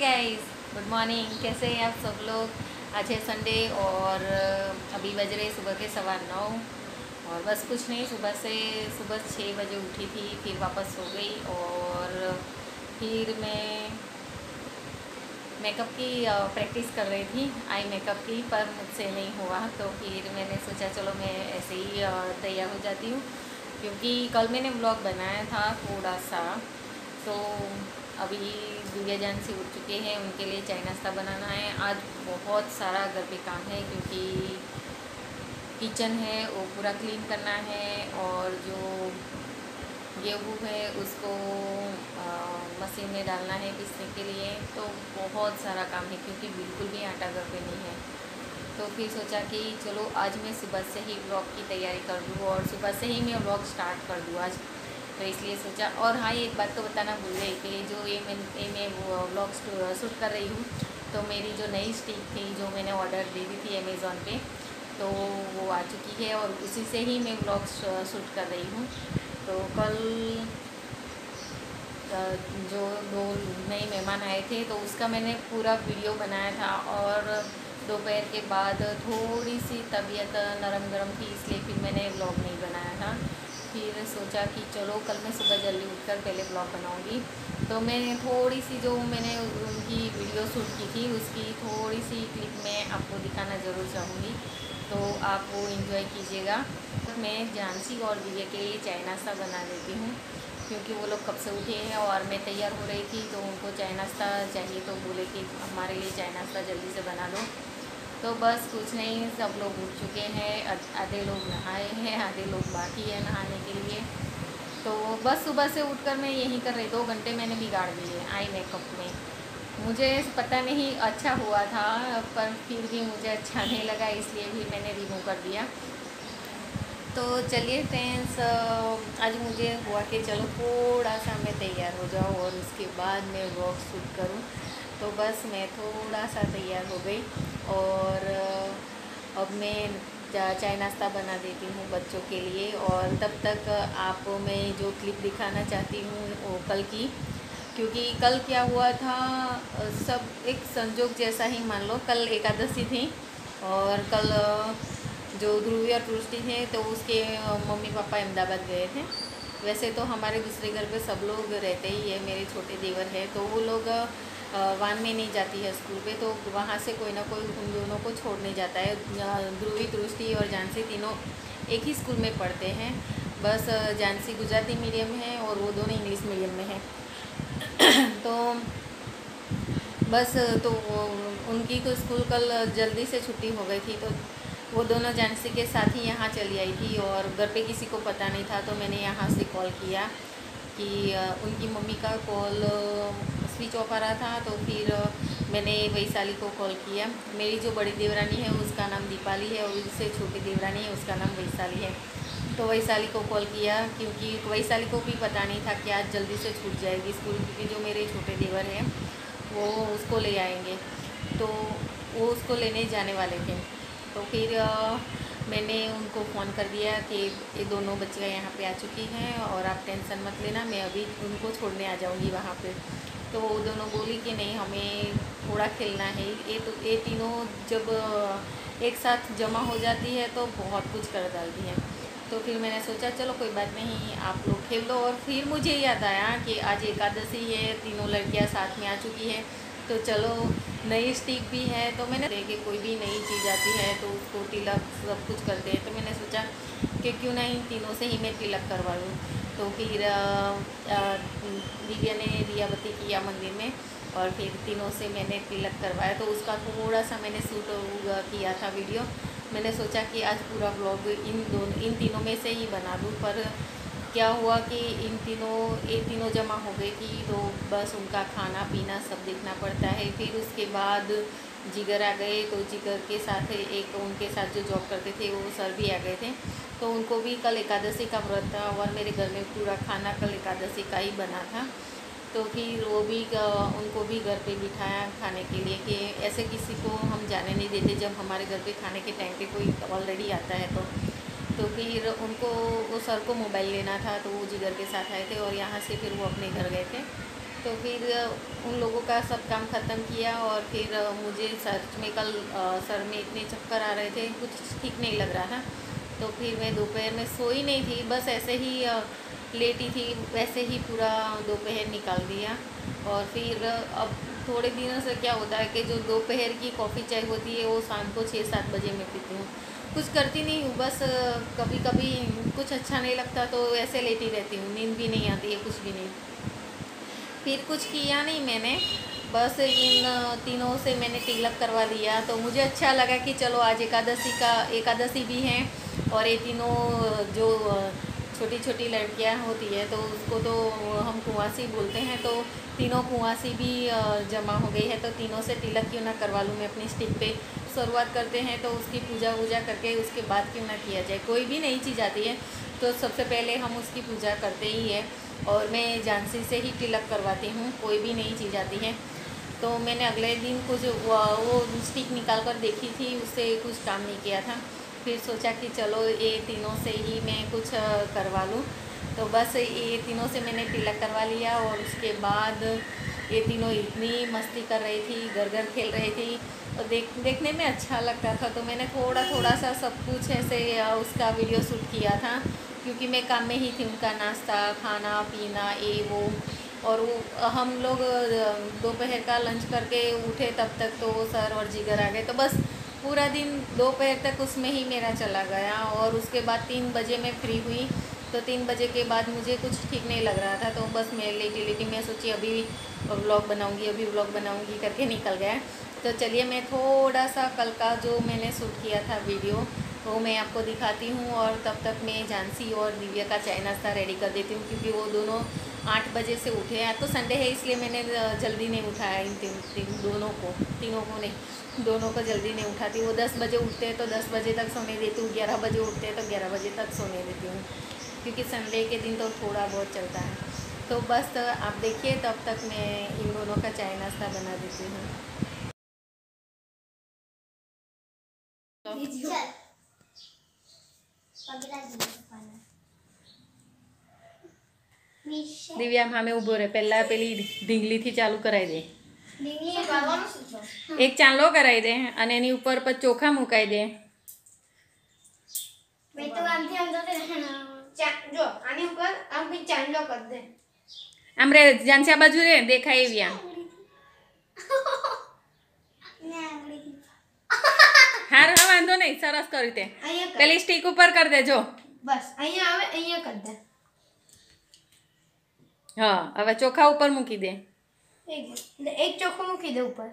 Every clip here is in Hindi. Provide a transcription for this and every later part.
गाइस गुड मॉर्निंग कैसे हैं आप सब लोग? आज है संडे और अभी बज रहे सुबह के सवा नौ। और बस कुछ नहीं, सुबह से, सुबह छः बजे उठी थी, फिर वापस सो गई और फिर मैं मेकअप की प्रैक्टिस कर रही थी आई मेकअप की, पर मुझसे नहीं हुआ। तो फिर मैंने सोचा, चलो मैं ऐसे ही तैयार हो जाती हूँ। क्योंकि कल मैंने ब्लॉग बनाया था थोड़ा सा। तो अभी दिव्या जान से उठ चुके हैं, उनके लिए चाय नाश्ता बनाना है। आज बहुत सारा घर पे काम है, क्योंकि किचन है, वो पूरा क्लीन करना है और जो गेहूँ है, उसको मशीन में डालना है पीसने के लिए तो बहुत सारा काम है, क्योंकि बिल्कुल भी आटा घर नहीं है। तो फिर सोचा कि चलो, आज मैं सुबह से ही ब्लॉग की तैयारी कर दूँ और सुबह से ही मैं ब्लॉग स्टार्ट कर दूँ आज। तो इसलिए सोचा, और हाँ ये एक बात तो बताना भूल गई कि जो ये मैं ये मैं ब्लॉग शूट कर रही हूँ तो मेरी जो नई स्टिक थी, जो मैंने ऑर्डर दे दी थी अमेज़ोन पे तो वो आ चुकी है और उसी से ही मैं ब्लॉग शूट कर रही हूँ। तो कल जो दो नए मेहमान आए थे तो उसका मैंने पूरा वीडियो बनाया था और दोपहर के बाद थोड़ी सी तबीयत नरम गरम थी, इसलिए फिर मैंने ब्लॉग नहीं बनाया था। फिर सोचा कि चलो, कल मैं सुबह जल्दी उठकर पहले ब्लॉग बनाऊँगी। तो मैं थोड़ी सी जो मैंने उनकी वीडियो शूट की थी, उसकी थोड़ी सी क्लिप मैं आपको दिखाना ज़रूर चाहूँगी। तो आप वो इन्जॉय कीजिएगा। तो मैं झांसी और दिव्या के लिए चाय नाश्ता बना देती हूँ। क्योंकि वो लोग कब से उठे हैं और मैं तैयार हो रही थी तो उनको चाय नाश्ता चाहिए तो बोले कि हमारे लिए चाय नाश्ता जल्दी से बना लो। तो बस कुछ नहीं, सब लोग उठ चुके हैं आधे लोग नहाए हैं, आधे लोग बाकी हैं नहाने के लिए। तो बस सुबह से उठकर मैं यही कर रही, दो घंटे मैंने बिगाड़ दिए आई मेकअप में। मुझे पता नहीं अच्छा हुआ था, पर फिर भी मुझे अच्छा नहीं लगा, इसलिए भी मैंने रिमूव कर दिया। तो चलिए फ्रेंड्स आज मुझे हुआ कि चलो थोड़ा सा मैं तैयार हो जाऊँ और उसके बाद मैं वॉक शूट करूँ। तो बस मैं थोड़ा सा तैयार हो गई और अब मैं चाय नाश्ता बना देती हूँ बच्चों के लिए और तब तक आपको मैं जो क्लिप दिखाना चाहती हूँ वो कल की। क्योंकि कल क्या हुआ था सब एक संजोग जैसा ही मान लो, कल एकादशी थी और कल जो ध्रुवी और टूरिस्टी थे तो उसके मम्मी पापा अहमदाबाद गए थे। वैसे तो हमारे दूसरे घर पे सब लोग रहते ही है, मेरे छोटे देवर है तो वो लोग वान में नहीं जाती है स्कूल पे तो वहाँ से कोई ना कोई उन दोनों को छोड़ने जाता है। ध्रुवी दृष्टि और जानसी तीनों एक ही स्कूल में पढ़ते हैं। बस जानसी गुजराती मीडियम है और वो दोनों इंग्लिश मीडियम में है। तो बस तो उनकी तो स्कूल कल जल्दी से छुट्टी हो गई थी तो वो दोनों जानसी के साथ ही यहाँ चली आई थी और घर पे किसी को पता नहीं था तो मैंने यहाँ से कॉल किया कि उनकी मम्मी का कॉल स्विच ऑफ़ आ रहा था तो फिर मैंने वैशाली को कॉल किया। मेरी जो बड़ी देवरानी है, उसका नाम दीपाली है और उससे छोटी देवरानी है, उसका नाम वैशाली है। तो वैशाली को कॉल किया, क्योंकि वैशाली को भी पता नहीं था कि आज जल्दी से छूट जाएगी स्कूल, क्योंकि जो मेरे छोटे देवर हैं, वो उसको ले आएँगे। तो वो उसको लेने जाने वाले थे। तो फिर मैंने उनको फ़ोन कर दिया कि ये दोनों बच्चियाँ यहाँ पे आ चुकी हैं और आप टेंशन मत लेना, मैं अभी उनको छोड़ने आ जाऊँगी वहाँ पे। तो वो दोनों बोली कि नहीं, हमें थोड़ा खेलना है। ये तो ये तीनों जब एक साथ जमा हो जाती है तो बहुत कुछ कर डालती है। तो फिर मैंने सोचा, चलो कोई बात नहीं, आप लोग खेल दो। और फिर मुझे याद आया कि आज एकादशी है, तीनों लड़कियाँ साथ में आ चुकी है। तो चलो, नई स्टिक भी है तो मैंने देखे कोई भी नई चीज़ आती है तो उसको तिलक सब कुछ करते हैं। तो मैंने सोचा कि क्यों ना इन तीनों से ही मैं तिलक करवा लूँ तो फिर दिव्या ने दियाबत्ती किया मंदिर में और फिर तीनों से मैंने तिलक करवाया। तो उसका थोड़ा सा मैंने शूट किया था वीडियो। मैंने सोचा कि आज पूरा ब्लॉग इन दोनों, इन तीनों में से ही बना दूँ, पर क्या हुआ कि इन तीनों, ये तीनों जमा हो गई थी तो बस उनका खाना पीना सब देखना पड़ता है। फिर उसके बाद जिगर आ गए तो जिगर के साथ एक उनके साथ जो जॉब करते थे, वो सर भी आ गए थे। तो उनको भी कल एकादशी का व्रत था और मेरे घर में पूरा खाना कल एकादशी का ही बना था। तो फिर वो भी उनको भी घर पे बिठाया खाने के लिए कि ऐसे किसी को हम जाने नहीं देते जब हमारे घर पे खाने के टाइम पे कोई ऑलरेडी आता है तो। तो फिर उनको, वो सर को मोबाइल लेना था तो वो जिगर के साथ आए थे और यहाँ से फिर वो अपने घर गए थे। तो फिर उन लोगों का सब काम ख़त्म किया और फिर मुझे सर में कल सर में इतने चक्कर आ रहे थे, कुछ ठीक नहीं लग रहा था। तो फिर मैं दोपहर में सोई नहीं थी, बस ऐसे ही लेटी थी, वैसे ही पूरा दोपहर निकाल दिया। और फिर अब थोड़े दिनों से क्या होता है कि जो दोपहर की कॉफ़ी चाय होती है, वो शाम को छः सात बजे में पीती हूँ। कुछ करती नहीं हूँ, बस कभी कभी कुछ अच्छा नहीं लगता तो ऐसे लेटी रहती हूँ, नींद भी नहीं आती है, कुछ भी नहीं। फिर कुछ किया नहीं मैंने, बस इन तीनों से मैंने तिलक करवा लिया। तो मुझे अच्छा लगा कि चलो आज एकादशी का, एकादशी भी है और ये तीनों जो छोटी छोटी लड़कियाँ होती है तो उसको तो हम कुआसी बोलते हैं तो तीनों कुआसी भी जमा हो गई है तो तीनों से तिलक क्यों ना करवा लूँ मैं अपनी स्टिक पे? शुरुआत करते हैं तो उसकी पूजा वूजा करके उसके बाद क्यों ना किया जाए? कोई भी नई चीज़ आती है तो सबसे पहले हम उसकी पूजा करते ही है, और मैं झांसी से ही तिलक करवाती हूँ, कोई भी नई चीज़ आती है। तो मैंने अगले दिन कुछ, वो स्टिक निकाल कर देखी थी, उससे कुछ काम नहीं किया था। फिर सोचा कि चलो ये तीनों से ही मैं कुछ करवा लूँ। तो बस ये तीनों से मैंने तिलक करवा लिया और उसके बाद ये तीनों इतनी मस्ती कर रही थी घर घर खेल रही थी। और देख, देखने में अच्छा लगता था। तो मैंने थोड़ा थोड़ा सा सब कुछ ऐसे उसका वीडियो शूट किया था। क्योंकि मैं काम में ही थी, उनका नाश्ता, खाना, पीना, ये, वो। और वो, हम लोग दोपहर का लंच करके उठे तब तक तो सर और जिगर आ गए। तो बस पूरा दिन दोपहर तक उसमें ही मेरा चला गया और उसके बाद तीन बजे मैं फ्री हुई। तो तीन बजे के बाद मुझे कुछ ठीक नहीं लग रहा था तो बस मैं लेटी लेटी मैं सोची अभी व्लॉग बनाऊँगी, अभी व्लॉग बनाऊँगी करके निकल गया। तो चलिए मैं थोड़ा सा कल का जो मैंने शूट किया था वीडियो वो मैं आपको दिखाती हूँ और तब तक मैं झांसी और दिव्या का चाय नाश्ता रेडी कर देती हूँ, क्योंकि वो दोनों आठ बजे से उठे आज तो संडे है, इसलिए मैंने जल्दी नहीं उठाया इन तीन तीन, दोनों को, तीनों को नहीं, दोनों को जल्दी नहीं उठाती वो दस बजे उठते हैं तो दस बजे तक सोने देती हूँ, ग्यारह बजे उठते हैं तो ग्यारह बजे तक सोने देती हूँ, क्योंकि संडे के दिन तो थोड़ा बहुत चलता है। तो बस तो आप देखिए, तब तक मैं इन दोनों का चाय नाश्ता बना देती हूँ। દિવ્યા સામે ઊભો રહે. પેલા પેલી ઢીંગલીથી ચાલુ કરાવી દે. એક ચાંદલો કરાવી દે અને એની ઉપર પર ચોખા મુકાઈ દે. આમ રે જાનસી આ બાજુ રે દેખાય એવી આમ. હાર વાંધો નહીં સરસ કર્યું તે પેલી સ્ટીક ઉપર કરી દેજો. બસ અહીંયા આવે અહીંયા કરી દે. હા હવે ચોખા ઉપર મૂકી દે. એક ચોખ્ખું મૂકી દે ઉપર.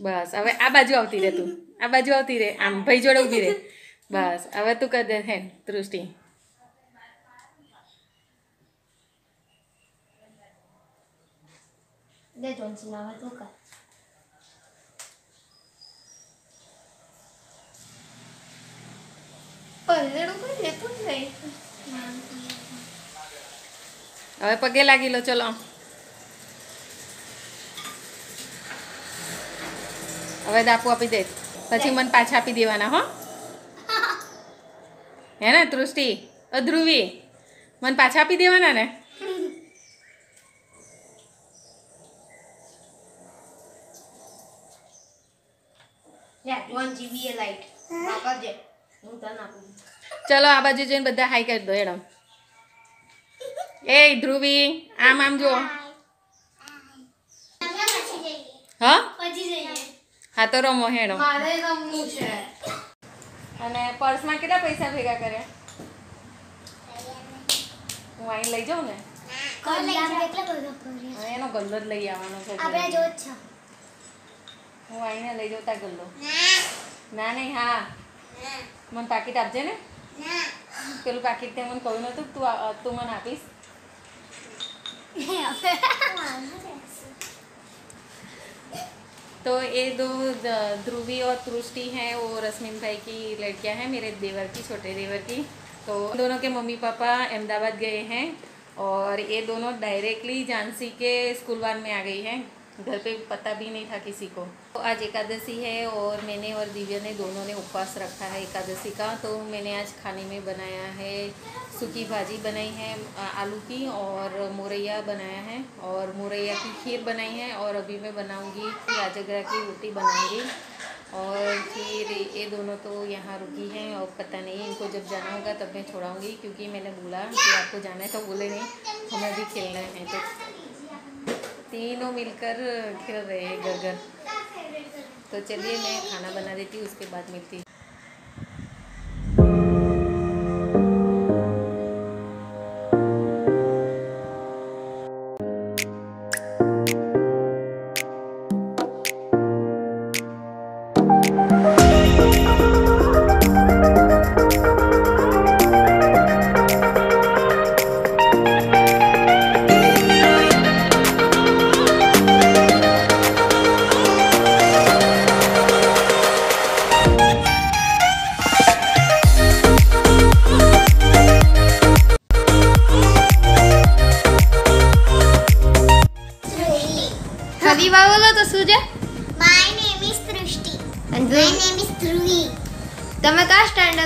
બસ હવે આ બાજુ આવતી રે તું. આ બાજુ આવતી રે આમ ભાઈ જોડે ઊભી રે બસ હવે તું કરી દે હે તૃષ્ટિ. દે જોન્સન આવે તું કર. પલ્લેડું કોઈ લેતું જ નહીં. હવે પગે લાગી લો ચલો. હવે દાપુ આપી દે. પછી મને પાછા આપી દેવાના હો. હે ને તૃષ્ટિ? અધ્રુવી મને પાછા આપી દેવાના ને? ચલો આ બાજુ જઈને બધા હાઈ કરી દો એડમ એ ધ્રુવી આમ આમ જો. હા? હા તો રમો હેડો છે. અને પર્સમાં કેટલા પૈસા ભેગા કર્યા? હું અહીં લઈ જાઉં ને? એનો ગલ્લો જ લઈ આવવાનો છે. હું આઈને લઈ જાઉં તા ગલ્લો. ના. નહીં હા. મને પાકીટ આપજે ને. પેલું પાકીટ તે મને કહ્યું નતું તું તું મને આપીશ. तो ये दो ध्रुवी और तुष्टि हैं, वो रश्मिन भाई की लड़कियाँ हैं, मेरे देवर की, छोटे देवर की। तो दोनों के मम्मी पापा अहमदाबाद गए हैं और ये दोनों डायरेक्टली झांसी के स्कूल वन में आ गई हैं। घर पे पता भी नहीं था किसी को। तो आज एकादशी है और मैंने और दिव्या ने दोनों ने उपवास रखा है एकादशी का। तो मैंने आज खाने में बनाया है सूखी भाजी बनाई है आलू की और मुरैया बनाया है और मुरैया की खीर बनाई है और अभी मैं बनाऊँगी राजगरा की रोटी बनाऊँगी और फिर ये दोनों तो यहाँ रुकी हैं और पता नहीं इनको जब जाना होगा तब मैं छोड़ाऊँगी क्योंकि मैंने बोला कि आपको जाना है तो बोले नहीं, हमें भी खेलना है तो तीनों मिलकर खेल रहे हैं घर तो चलिए मैं खाना बना देती हूँ, उसके बाद मिलती ખાલી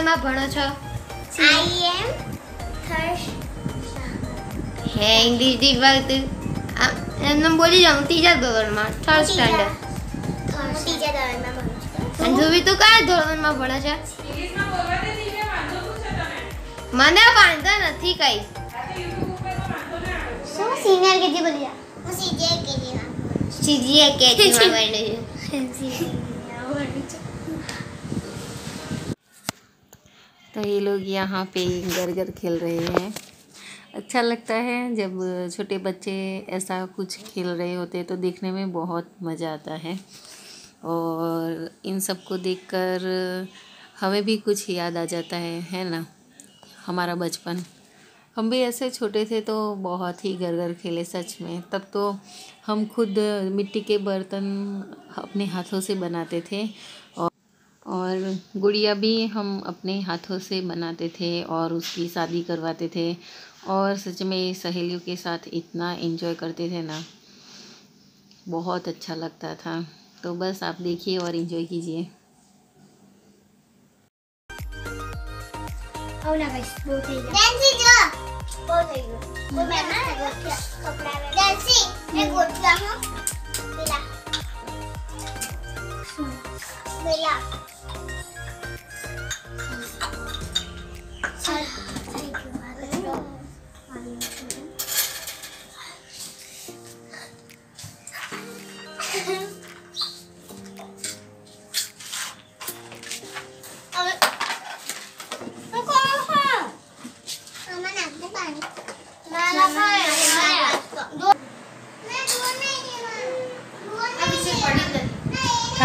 કયા ભણો છો? આઈ એમ third. હે ઇંગ્લિશ દી વાત એમને બોલી જાઉં ત્રીજા ધોરણમાં થર્ડ સ્ટાન્ડર્ડ ત્રીજા ધોરણમાં ભણું છું. અને ધ્રુવી તું કયા ધોરણમાં ભણે છે? મને વાંધો નથી કઈ. શું સિનિયર કેજી બોલી જા હું સીજીએ કેજીમાં સીજીએ કેજીમાં ભણે છે तो ये लोग यहाँ पे घर घर खेल रहे हैं। अच्छा लगता है जब छोटे बच्चे ऐसा कुछ खेल रहे होते हैं तो देखने में बहुत मज़ा आता है। और इन सबको देखकर हमें भी कुछ याद आ जाता है है ना? हमारा बचपन। हम भी ऐसे छोटे थे तो बहुत ही घर घर खेले सच में। तब तो हम खुद मिट्टी के बर्तन अपने हाथों से बनाते थे। और गुड़िया भी हम अपने हाथों से बनाते थे और उसकी शादी करवाते थे और सच में सहेलियों के साथ इतना एंजॉय करते थे ना। बहुत अच्छा लगता था। तो बस आप देखिए और इन्जॉय कीजिए। આવું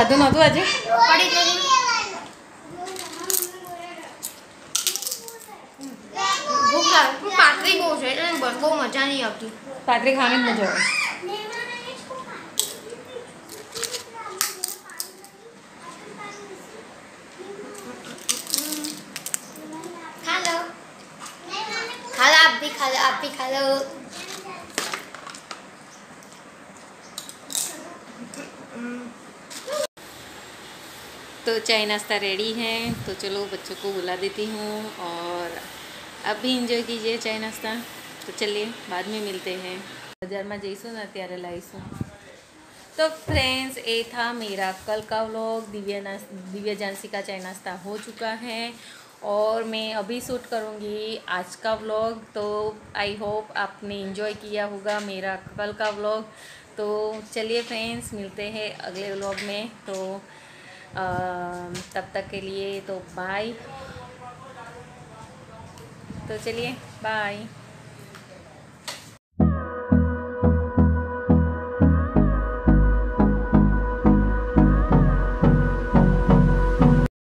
ખાધું નહોતું આજે પડી જ નથી ભૂખ લાગે પણ પાતળી બહુ છે એટલે બસ બહુ મજા નહીં આવતી પાતરી ખાવાની જ મજા આવે खा लो खा लो आप भी खा लो आप भी खा लो तो चाय नाश्ता रेडी है तो चलो बच्चों को बुला देती हूँ और आप भी इंजॉय कीजिए चाय नाश्ता तो चलिए बाद में मिलते हैं બજારમાં જઈશું ને ત્યારે લાવીશું तो फ्रेंड्स ये था मेरा कल का व्लॉग दिव्या नाश दिव्या जानसी का चाय नाश्ता हो चुका है और मैं अभी शूट करूँगी आज का व्लॉग तो आई होप आपने इन्जॉय किया होगा मेरा कल का व्लॉग तो चलिए फ्रेंड्स मिलते हैं अगले व्लॉग में तो अ, तब तक के लिए तो बाय तो चलिए बाय